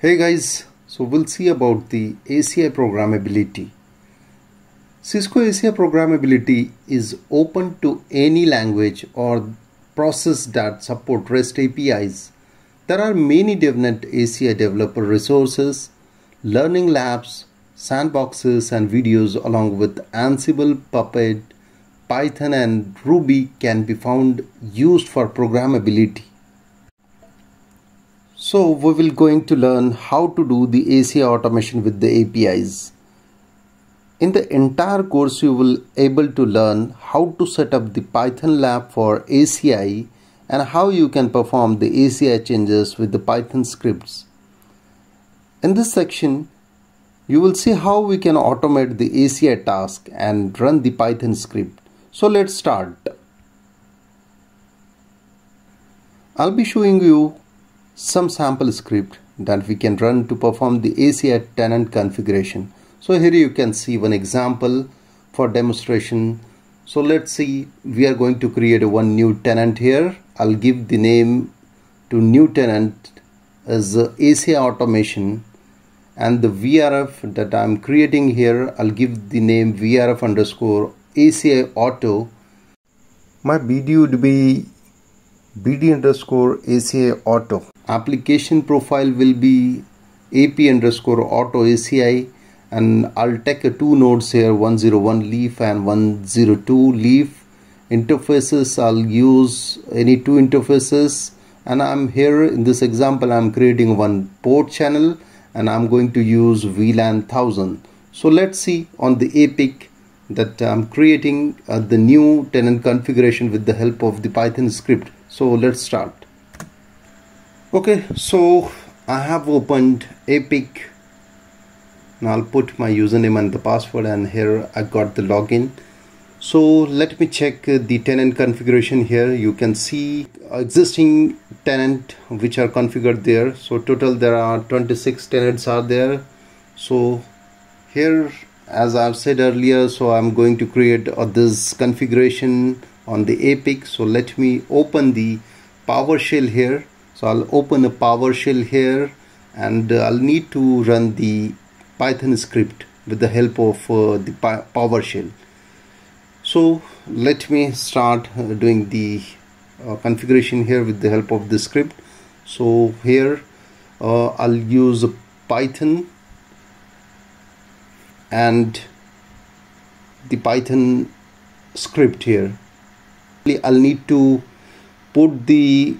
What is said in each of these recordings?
Hey guys, so we'll see about the ACI programmability. Cisco ACI programmability is open to any language or process that support REST APIs. There are many different ACI developer resources, learning labs, sandboxes and videos along with Ansible, Puppet, Python and Ruby can be found used for programmability. So we will going to learn how to do the ACI automation with the APIs. In the entire course you will able to learn how to set up the Python lab for ACI and how you can perform the ACI changes with the Python scripts. In this section you will see how we can automate the ACI task and run the Python script. So let's start. I'll be showing you some sample script that we can run to perform the ACI tenant configuration. So here you can see one example for demonstration. So let's see we are going to create one new tenant here. I'll give the name to new tenant as ACI automation and the VRF that I'm creating here I'll give the name VRF underscore ACI auto. My BD would be BD underscore ACI auto. Application profile will be ap underscore auto aci and I'll take two nodes here 101 leaf and 102 leaf. Interfaces I'll use any two interfaces. And I'm here in this example I'm creating one port channel and I'm going to use VLAN 1000 so let's see on the APIC that I'm creating uh, the new tenant configuration with the help of the Python script so let's start. Okay so I have opened APIC. Now I'll put my username and the password and here I got the login. So let me check the tenant configuration here. You can see existing tenant which are configured there. So total there are 26 tenants are there. So here as I've said earlier so I'm going to create uh, this configuration on the APIC so let me open the PowerShell here. So I'll open a PowerShell here and uh, I'll need to run the Python script with the help of uh, the PowerShell so let me start uh, doing the uh, configuration here with the help of the script. So here uh, I'll use Python and the Python script here I'll need to put the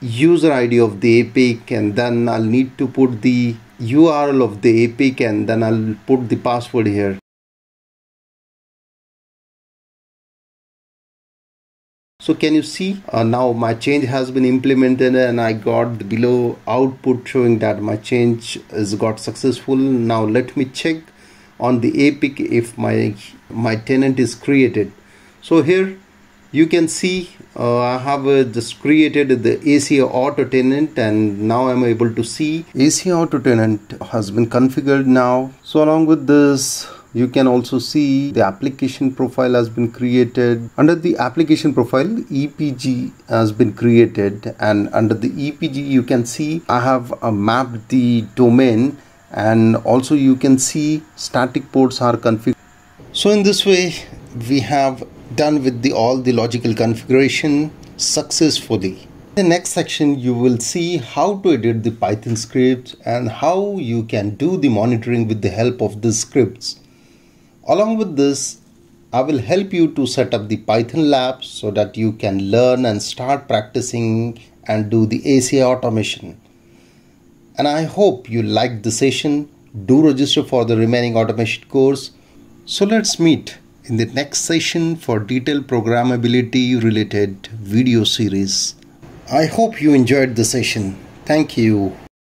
user ID of the APIC and then I'll need to put the URL of the APIC and then I'll put the password here. So can you see uh, now my change has been implemented and I got the below output showing that my change has got successful. Now let me check on the APIC if my my tenant is created. So here you can see uh, I have uh, just created the ACI auto tenant and now I'm able to see. ACI auto tenant has been configured now. So along with this you can also see the application profile has been created. Under the application profile EPG has been created and under the EPG you can see I have uh, mapped the domain and also you can see static ports are configured so in this way we have done with the all the logical configuration successfully. In the next section you will see how to edit the Python scripts and how you can do the monitoring with the help of the scripts. Along with this I will help you to set up the Python lab so that you can learn and start practicing and do the ACI automation. And I hope you liked the session. Do register for the remaining automation course. So let's meet in the next session for detailed programmability related video series. I hope you enjoyed the session. Thank you.